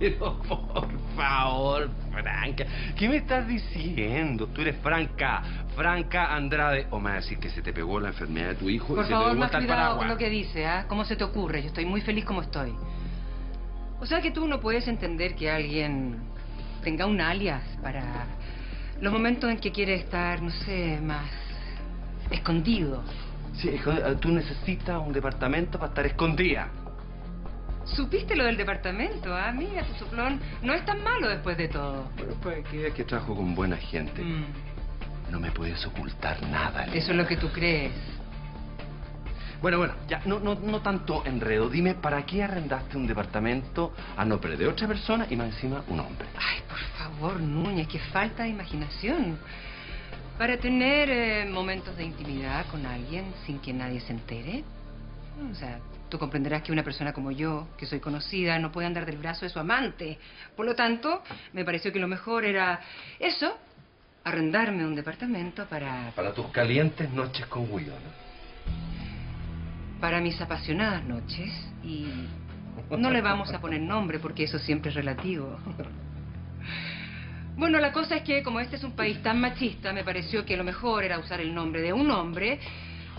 Pero por favor, Franca, ¿qué me estás diciendo? Tú eres Franca, Franca Andrade. O me vas a decir que se te pegó la enfermedad de tu hijo Por y se favor, te pegó más cuidado con paraguas. lo que dice, ¿ah? ¿Cómo se te ocurre? Yo estoy muy feliz como estoy. O sea que tú no puedes entender que alguien tenga un alias para los momentos en que quiere estar, no sé, más escondido. Sí, hijo, eh, tú necesitas un departamento para estar escondida. ¿Supiste lo del departamento? Ah, mira, tu soplón no es tan malo después de todo. Pero pues que, que trabajo con buena gente. Mm, No me puedes ocultar nada. Elena. Eso es lo que tú crees. Bueno, bueno, ya, no, no, no tanto enredo. Dime, ¿para qué arrendaste un departamento a nombre de otra persona y más encima un hombre? Ay, por favor, Núñez, qué falta de imaginación. Para tener eh, momentos de intimidad con alguien sin que nadie se entere. O sea, tú comprenderás que una persona como yo, que soy conocida, no puede andar del brazo de su amante. Por lo tanto, me pareció que lo mejor era eso, arrendarme un departamento para, Para tus calientes noches con Guido, ¿no? para mis apasionadas noches y no le vamos a poner nombre porque eso siempre es relativo. Bueno, la cosa es que como este es un país tan machista, me pareció que lo mejor era usar el nombre de un hombre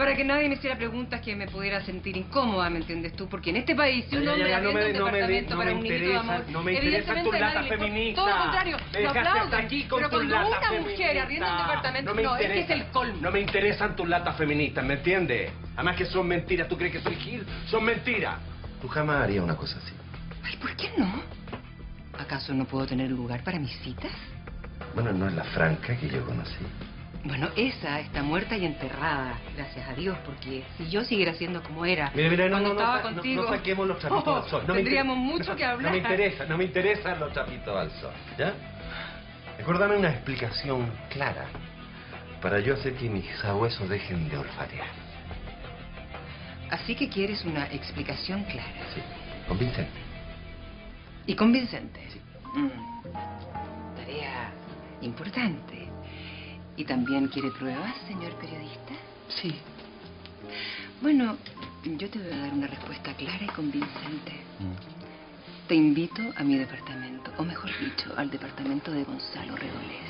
para que nadie me hiciera preguntas que me pudiera sentir incómoda, ¿me entiendes tú? Porque en este país, si un ya, hombre ya, no me- un no me de- departamento no para me un niñito de interesa- amor, no me interesan evidentemente tus a nadie latas le importa. feministas. Todo lo contrario, Me lo aplauden. aquí con Pero cuando una mujer arrienda un departamento, me no, es que es interesa. el colmo. No me interesan tus latas feministas, ¿me entiendes? Además que son mentiras. ¿Tú crees que soy Gil? Son mentiras. Tú jamás harías una cosa así. Ay, ¿por qué no? ¿Acaso no puedo tener lugar para mis citas? Bueno, no es la Franca que yo conocí. Bueno, esa está muerta y enterrada, gracias a Dios, porque si yo siguiera siendo como era Mira, mira, no, cuando no, no, estaba no, contigo... no saquemos los trapitos Oh, al sol. Tendríamos mucho que hablar. No me interesa, no me interesan los trapitos al sol, ¿ya? Mejor dame una explicación clara para yo hacer que mis sabuesos dejen de olfatear. Así que quieres una explicación clara Sí, convincente. y convincente. Sí. Mm, Tarea importante. ¿Y también quiere pruebas, señor periodista? Sí. Bueno, yo te voy a dar una respuesta clara y convincente. Mm. Te invito a mi departamento, o mejor dicho, al departamento de Gonzalo Redolés.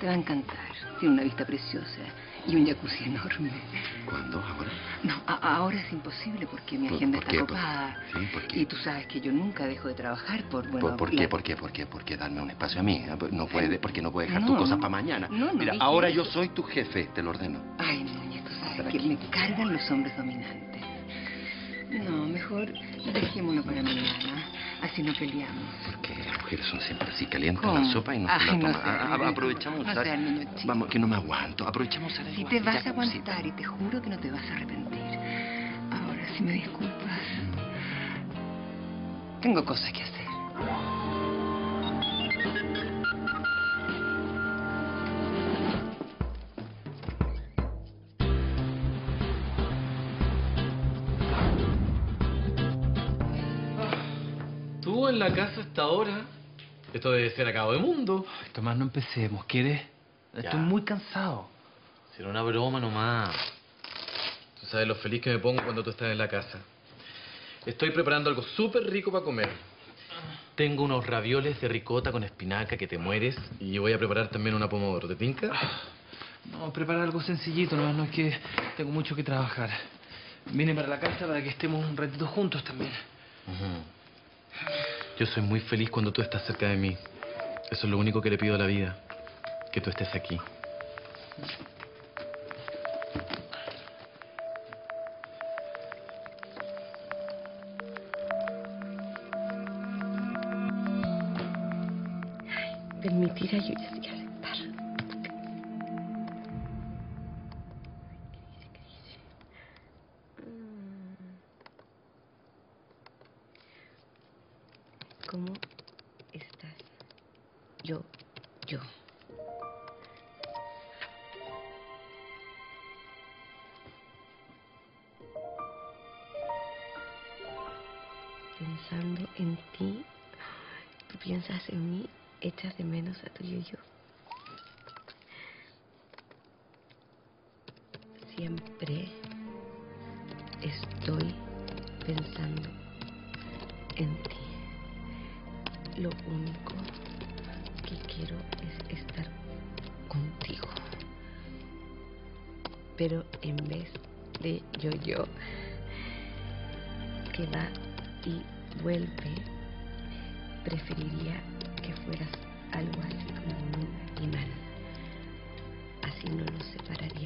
Te va a encantar. Tiene una vista preciosa y un jacuzzi enorme. ¿Cuándo? ¿Ahora? No, ahora es imposible porque mi ¿Por- agenda por está qué? copada. ¿Por- sí, por qué? Y tú sabes que yo nunca dejo de trabajar por, bueno... ¿Por, por la- qué? ¿Por qué? ¿Por qué? ¿Por qué darme un espacio a mí? No puede, porque no puede dejar No, tus cosas no. para mañana. No, no Mira, ahora yo soy tu jefe, te lo ordeno. Ay, Núñez, tú sabes que aquí. me cargan los hombres dominantes. No, mejor dejémoslo para mañana. Así no peleamos. Porque las mujeres son siempre así calientes ¿Cómo? la sopa y no se Ay, la no toman. sé, A- a- aprovechamos No niño chico. Vamos, que no me aguanto. Aprovechamos el Si lenguaje, te vas a amorcito. aguantar y te juro que no te vas a arrepentir. Ahora, si me disculpas, tengo cosas que hacer. ¿Tú en la casa hasta ahora? Esto debe ser acabo de mundo. Ay, Tomás, no empecemos, ¿quieres? Ya. Estoy muy cansado. Si era una broma nomás. Tú sabes lo feliz que me pongo cuando tú estás en la casa. Estoy preparando algo súper rico para comer. Tengo unos ravioles de ricota con espinaca que te mueres y voy a preparar también una pomodoro. ¿Te tinca? No, preparar algo sencillito, nomás no es que tengo mucho que trabajar. Vine para la casa para que estemos un ratito juntos también. Ujú. Yo soy muy feliz cuando tú estás cerca de mí. Eso es lo único que le pido a la vida. Que tú estés aquí. Permitir ayudas y Pero en vez de yo-yo, que va y vuelve, preferiría que fueras algo así como un imán. Así no nos separaríamos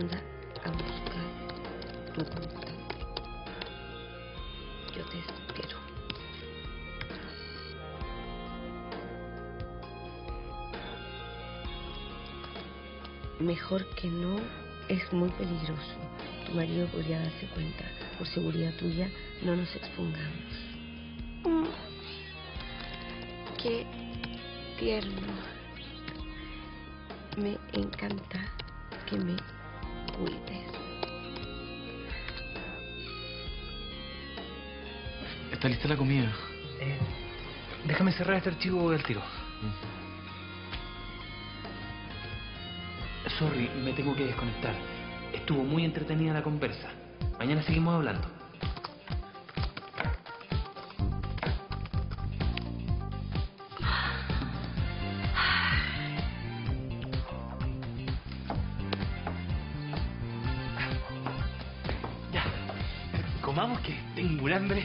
anda a buscar tu computador. Yo te espero. Mejor que no, es muy peligroso. Tu marido podría darse cuenta. Por seguridad tuya, no nos expongamos. Mm. Qué tierno. Me encanta que me cuides. Está lista la comida. Eh, déjame cerrar este archivo del tiro. Sorry, me tengo que desconectar. Estuvo muy entretenida la conversa. Mañana seguimos hablando. Comamos que tengo un hambre.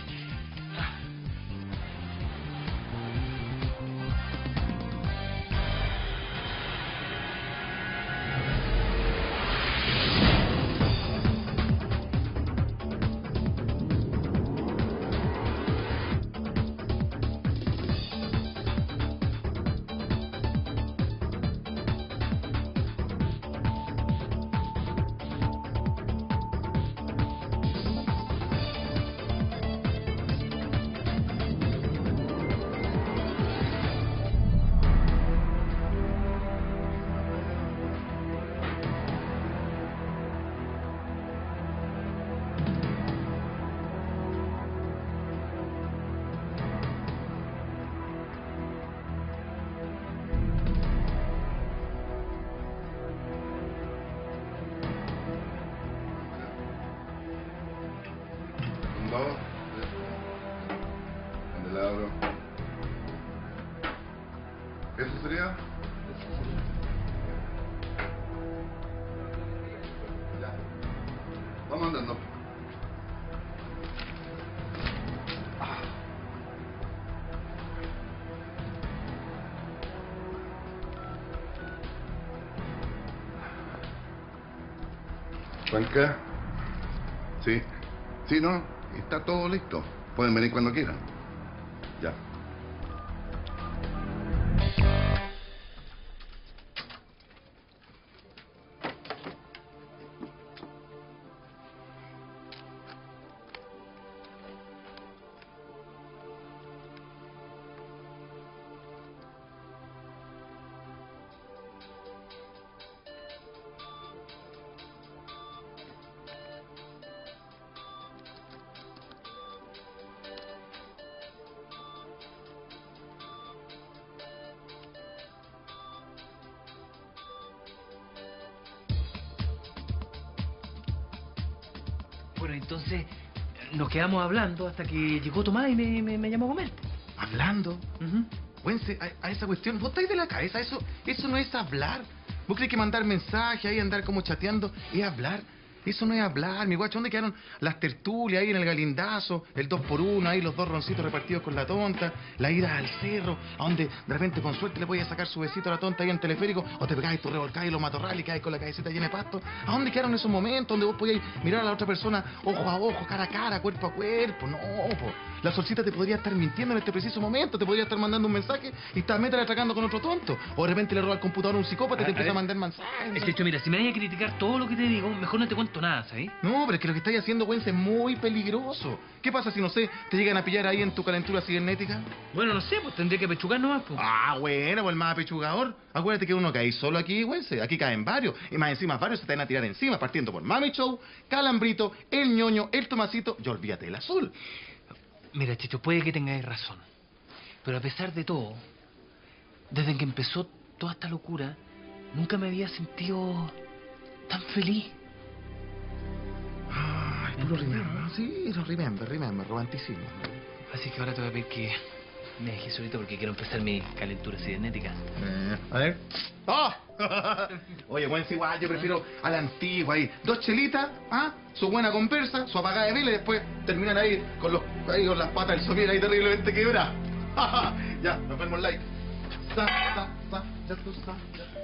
Sí. Sí, no. Está todo listo. Pueden venir cuando quieran. Ya. Quedamos hablando hasta que llegó Tomás y me, me- me llamó a comer. Hablando. Güense, a, a esa cuestión, vos estáis de la cabeza, eso, eso no es hablar. ¿Vos crees que mandar mensajes ahí, andar como chateando, es hablar? Eso no es hablar, mi guacho. ¿Dónde quedaron las tertulias ahí en el galindazo? El dos por uno, ahí los dos roncitos repartidos con la tonta. La ida al cerro, a donde de repente con suerte le podías sacar su besito a la tonta ahí en teleférico. O te pegáis tu revolcáis y los matorrales y caes con la cabecita llena de pasto. ¿A dónde quedaron esos momentos donde vos podíais mirar a la otra persona ojo a ojo, cara a cara, cuerpo a cuerpo? No, po. La solcita te podría estar mintiendo en este preciso momento, te podría estar mandando un mensaje y estás meta atracando con otro tonto. O de repente le roba el computador a un psicópata y te a empieza a mandar mensajes. Es hecho, mira, si me vayas a criticar todo lo que te digo, mejor no te cuento nada, ¿sabes? No, pero es que lo que estáis haciendo, Wences, es muy peligroso. ¿Qué pasa si, no sé, te llegan a pillar ahí en tu calentura cibernética? Bueno, no sé, pues tendría que pechugar nomás, pues. Ah, bueno, pues el más apechugador. Acuérdate que uno cae solo aquí, Wences. Aquí caen varios. Y más encima, varios se te van a tirar encima, partiendo por Mami Show, Calambrito, el ñoño, el Tomasito y olvídate del azul. Mira, Chicho, puede que tengáis razón. Pero a pesar de todo, desde que empezó toda esta locura, nunca me había sentido tan feliz. Ay, puro remember. Sí, lo remember, remember, romanticismo. Así que ahora te voy a pedir que me dejes solito porque quiero empezar mi calentura cibernética. Eh, a ver. ¡Oh! Oye, bueno, igual, yo prefiero a la antigua ahí. Dos chelitas, ¿ah? Su buena conversa, su apagada de vela y después terminan ahí con, los, ahí con las patas del somier ahí terriblemente quebradas. ya, nos vemos like. Sa, sa, sa, ya tú sa. ¿Qué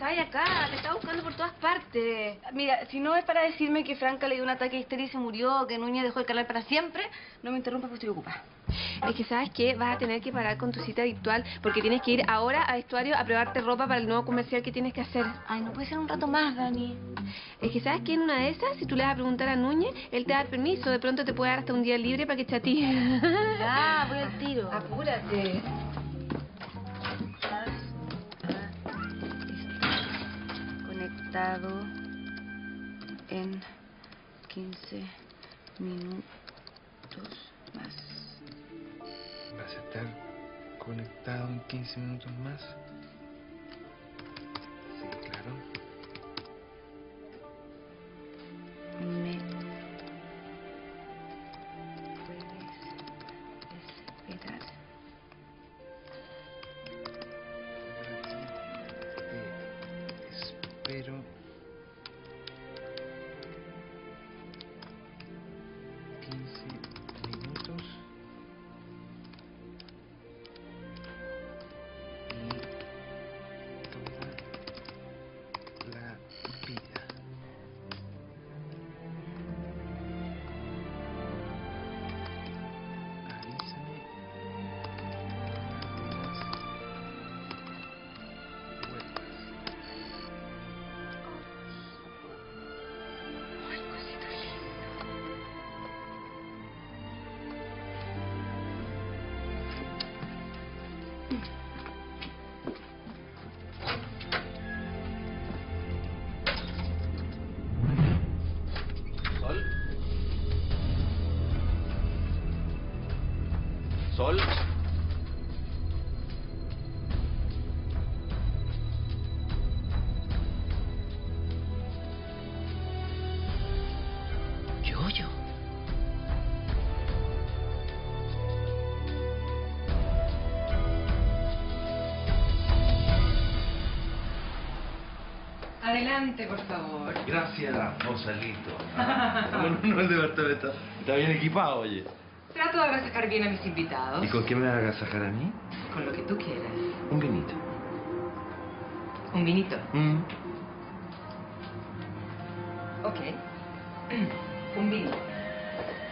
Ay, estaba ahí acá, te estaba buscando por todas partes. Mira, si no es para decirme que Franca le dio un ataque de histeria y se murió, que Núñez dejó de calar para siempre, no me interrumpas porque estoy ocupada. Es que sabes que vas a tener que parar con tu cita habitual porque tienes que ir ahora a vestuario a probarte ropa para el nuevo comercial que tienes que hacer. Ay, no puede ser un rato más, Dani. Es que sabes que en una de esas, si tú le vas a preguntar a Núñez, él te da permiso, de pronto te puede dar hasta un día libre para que chatee. Ya, voy al tiro. Apúrate. En 15 minutos más. ¿Vas a estar conectado en 15 minutos más? Adelante, por favor. Gracias, Gonzalito. Bueno, no el departamento. Está bien equipado, oye. Trato de agasajar bien a mis invitados. ¿Y con qué me vas a agasajar a mí? Con lo que tú quieras. Un vinito. Un vinito. Mm. Ok. Un vino.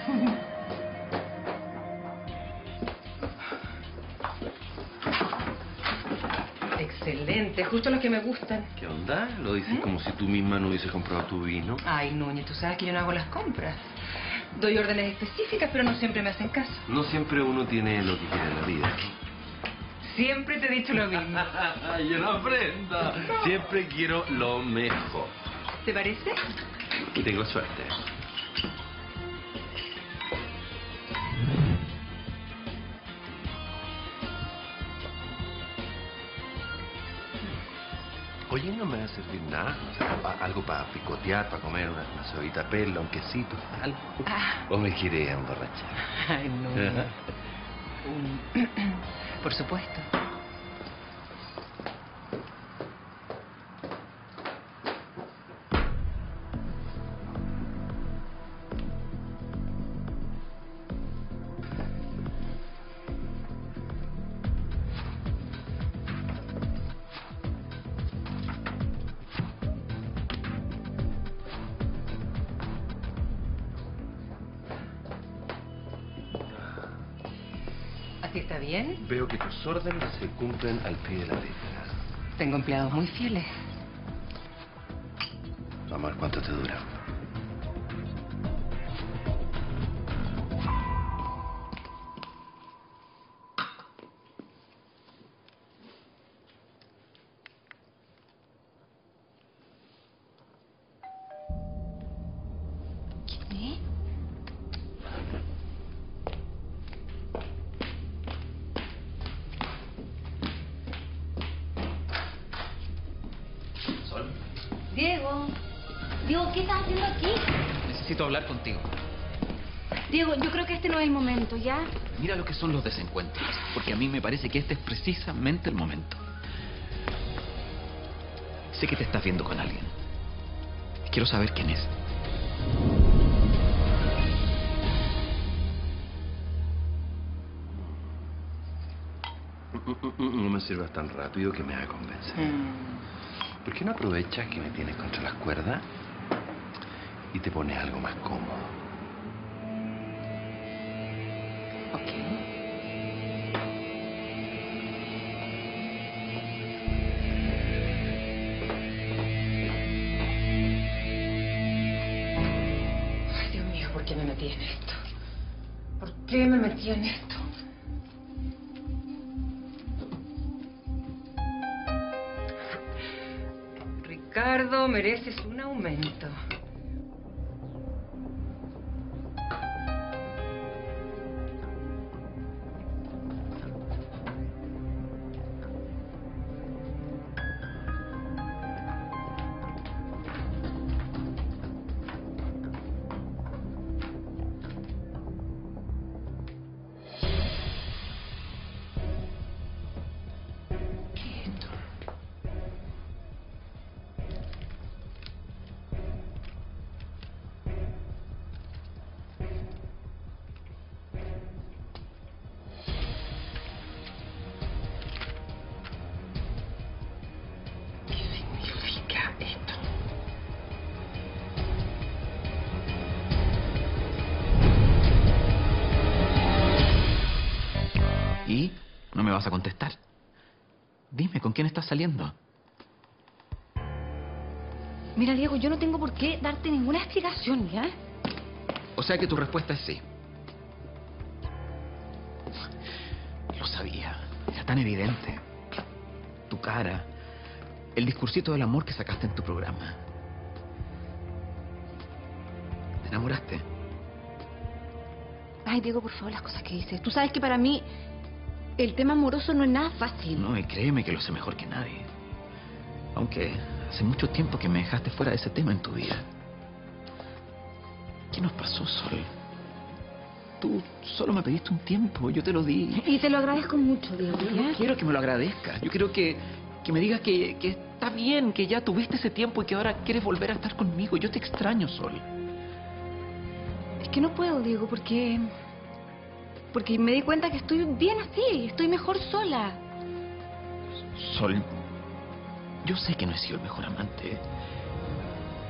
Excelente, justo los que me gustan. ¿Qué onda? Lo dices como si tú misma no hubieses comprado tu vino. Ay, Núñez, tú sabes que yo no hago las compras. Doy órdenes específicas, pero no siempre me hacen caso. No siempre uno tiene lo que quiere en la vida. Siempre te he dicho lo mismo. Yo no aprendo. Siempre quiero lo mejor. ¿Te parece? Y tengo suerte. Oye, no me va a servir nada. O sea, pa- algo para picotear, para comer una, una sobita de pelo, un quesito, algo. Ah. ¿O me quiere emborrachar? Ay. Un... Por supuesto. Órdenes se cumplen al pie de la letra. Tengo empleados muy fieles. ¿Qué estás haciendo aquí? necesito hablar contigo. Diego, yo creo que este no es el momento, ¿ya? Mira lo que son los desencuentros, porque a mí me parece que este es precisamente el momento. Sé que te estás viendo con alguien. Quiero saber quién es. No me sirvas tan rápido que me haga convencer. ¿Por qué no aprovechas que me tienes contra las cuerdas y te pones algo más cómodo? Ok. ¿por qué me metí en esto? ¿Por qué me metí en esto? Ricardo, mereces un aumento. Vas a contestar? Dime, ¿con quién estás saliendo? Mira, Diego, yo no tengo por qué darte ninguna explicación, ¿ya? O sea que tu respuesta es sí. Lo sabía. Era tan evidente. Tu cara. El discursito del amor que sacaste en tu programa. ¿Te enamoraste? Ay, Diego, por favor, las cosas que dices. Tú sabes que para mí el tema amoroso no es nada fácil. No, y créeme que lo sé mejor que nadie. Aunque hace mucho tiempo que me dejaste fuera de ese tema en tu vida. ¿Qué nos pasó, Sol? Tú solo me pediste un tiempo, yo te lo di. Y te lo agradezco mucho, Diego. Yo ¿ya? no quiero que me lo agradezcas. Yo quiero que, que me digas que, que está bien, que ya tuviste ese tiempo y que ahora quieres volver a estar conmigo. Yo te extraño, Sol. Es que no puedo, Diego, porque... Porque me di cuenta que estoy bien así, estoy mejor sola. Sol, yo sé que no he sido el mejor amante.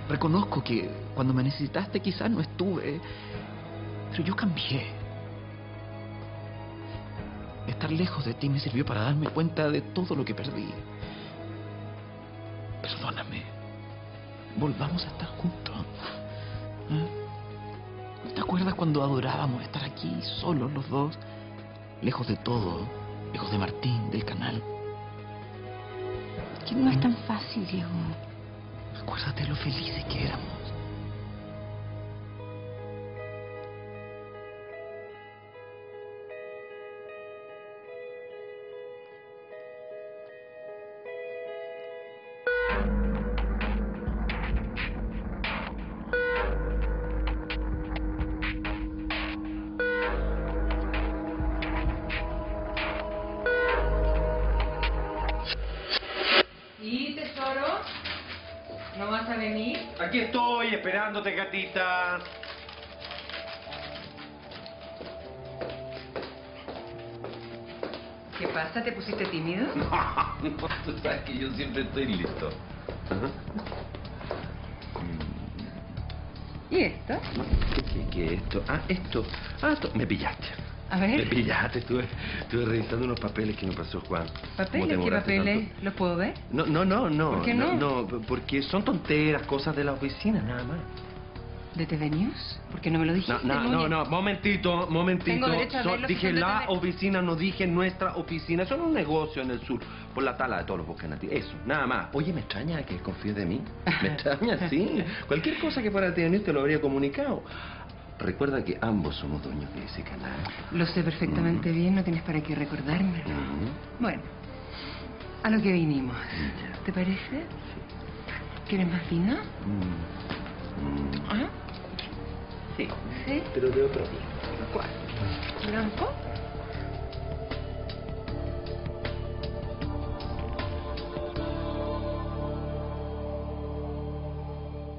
Reconozco que cuando me necesitaste quizás no estuve, pero yo cambié. Estar lejos de ti me sirvió para darme cuenta de todo lo que perdí. Perdóname. Volvamos a estar juntos. ¿Te acuerdas cuando adorábamos estar aquí, solos los dos? Lejos de todo, lejos de Martín, del canal. Que no es tan fácil, Diego. Acuérdate lo felices que éramos. Aquí estoy esperándote, gatita. ¿Qué pasa? ¿Te pusiste tímido? No, tú sabes que yo siempre estoy listo. ¿Y esto? ¿Qué, qué, qué es esto? Ah, esto. Ah, esto. Me pillaste. A ver, pillaste, estuve, estuve revisando unos papeles que me pasó Juan. ¿papeles? ¿Qué papeles? ¿Los puedo ver? No, no, no, no. ¿Por qué no? No, porque son tonteras, cosas de la oficina, nada más. ¿De TV News? ¿Por qué no me lo dijiste? No, no, no, no, momentito, momentito. Tengo derecho a verlos, dije de la TV. oficina, no dije nuestra oficina. Son un negocio en el sur, por la tala de todos los bosques nativos. Eso, nada más. Oye, me extraña que confíes de mí. Me extraña, sí. Cualquier cosa que fuera tener te lo habría comunicado. Recuerda que ambos somos dueños de ese canal. Lo sé perfectamente bien, no tienes para qué recordármelo. Ujú. Bueno, a lo que vinimos. ¿Te parece? ¿Quieres más vino? Mm. Mm. ¿Ah? Sí, ¿Sí? pero de otro tipo. ¿Cuál? ¿Blanco?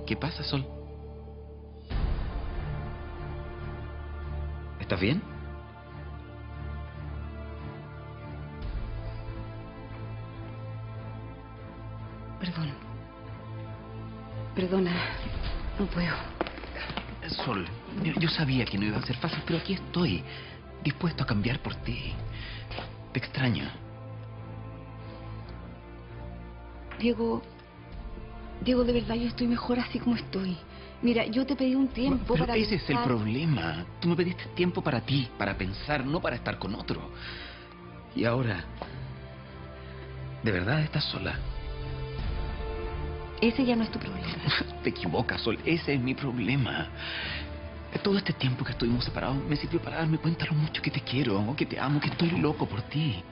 ¿Qué pasa, Sol? ¿Estás bien? Perdón. Perdona. No puedo. Sol, yo, yo sabía que no iba a ser fácil, pero aquí estoy, dispuesto a cambiar por ti. Te extraño. Diego. Diego, de verdad yo estoy mejor así como estoy. Mira, yo te pedí un tiempo Pero para. ese es el problema. Tú me pediste tiempo para ti, para pensar, no para estar con otro. Y ahora... ¿De verdad estás sola? Ese ya no es tu problema. Te equivocas, Sol. Ese es mi problema. Todo este tiempo que estuvimos separados me sirvió para darme cuenta lo mucho que te quiero, que te amo, que estoy loco por ti.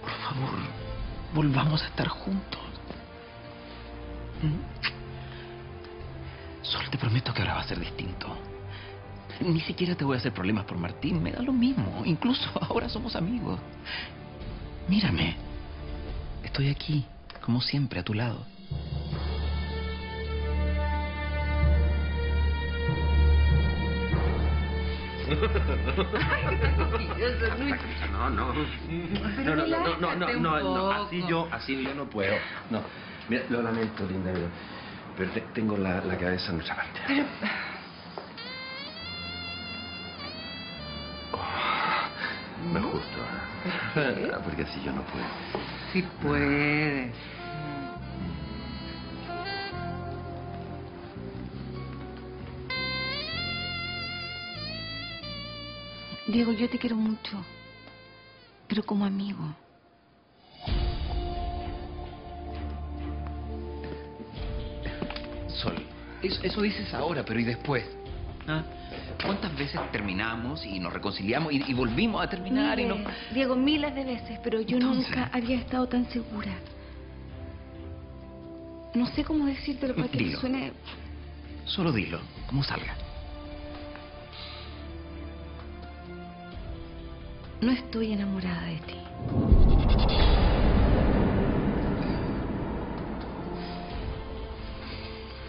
Por favor, volvamos a estar juntos. ¿Mm? Sol, te prometo que ahora va a ser distinto. Ni siquiera te voy a hacer problemas por Martín, me da lo mismo. Incluso ahora somos amigos. Mírame. Estoy aquí, como siempre, a tu lado. No, no. No, no, no, no, no, no, no, no, así yo, así yo no puedo. No. Mira, lo lamento, linda, pero te- tengo la, la cabeza en otra parte. Pero... Oh, me ajusto. ¿eh? Porque así yo no puedo. Sí puedes. Diego, yo te quiero mucho. Pero como amigo. Sol, eso, eso dices ahora, pero ¿y después? ¿Ah? ¿Cuántas veces terminamos y nos reconciliamos y, y volvimos a terminar y no... Miles, Diego, miles de veces, pero yo Entonces. nunca había estado tan segura. No sé cómo decírtelo para que Dilo. suene. Solo dilo, como salga. No estoy enamorada de ti.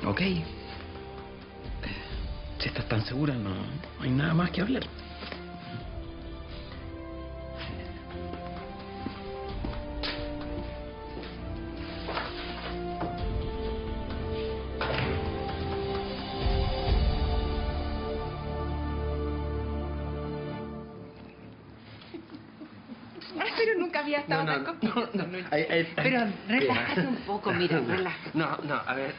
Ok. Si estás tan segura, no hay nada más que hablar. Pero nunca había estado No, no, tan no, ay, ay. Pero relájate un poco, mira, relájate. No, no, a ver.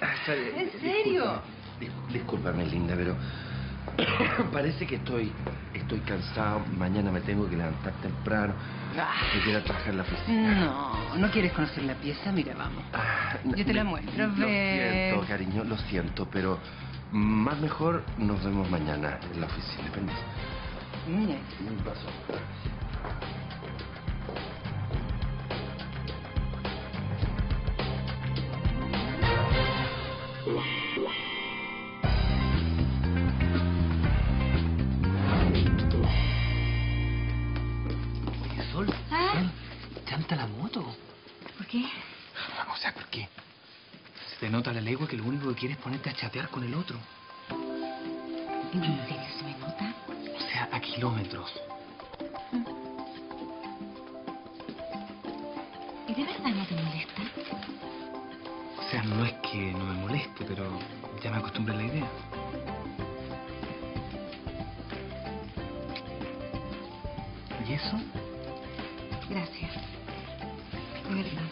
¿En serio? Discúlpame, discúlpame, linda, pero parece que estoy estoy cansado. Mañana me tengo que levantar temprano. Me quiero trabajar en la oficina. No, ¿no quieres conocer la pieza? Mira, vamos. Ah, Yo te la muestro, Lo siento, cariño, lo siento, pero más mejor nos vemos mañana en la oficina. Permiso. Núñez. Un paso. Oye, Sol, ¿Ah? Sol, chanta la moto. ¿Por qué? O sea, ¿por qué? Se te nota a la legua que lo único que quieres es ponerte a chatear con el otro. ¿En serio se me nota? O sea, a kilómetros. ¿Y de verdad no te molesta? O sea, no es que no me moleste, pero ya me acostumbré a la idea. eso? Gracias. De verdad.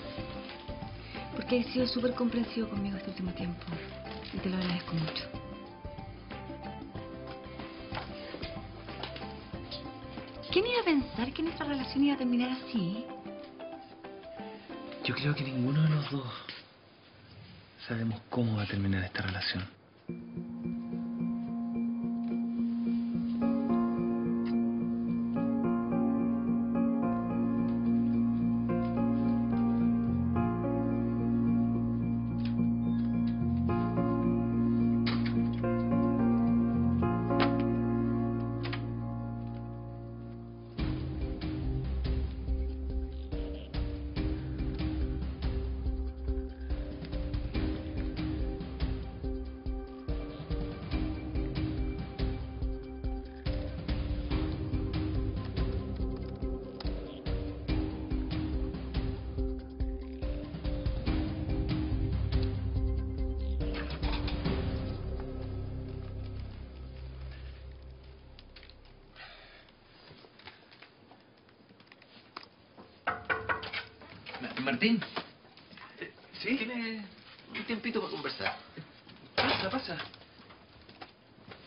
Porque has sido súper comprensivo conmigo este último tiempo. Y te lo agradezco mucho. ¿Quién iba a pensar que nuestra relación iba a terminar así? Yo creo que ninguno de los dos sabemos cómo va a terminar esta relación. Martín. ¿Sí? Tiene un tiempito para conversar. Pasa, pasa.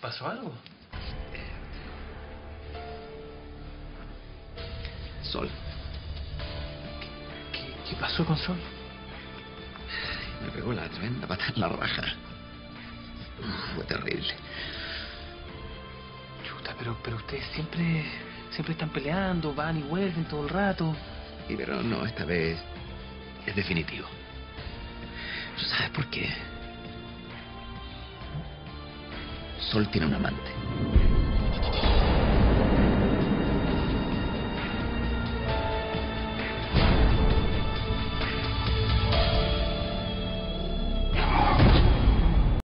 ¿Pasó algo? Sol. ¿Qué, qué pasó con Sol? Me pegó la tremenda pata en la raja. Fue terrible. Chuta, pero, pero ustedes siempre, siempre están peleando, van y vuelven todo el rato. Y pero no, esta vez es definitivo. ¿Sabes por qué? Sol tiene un amante.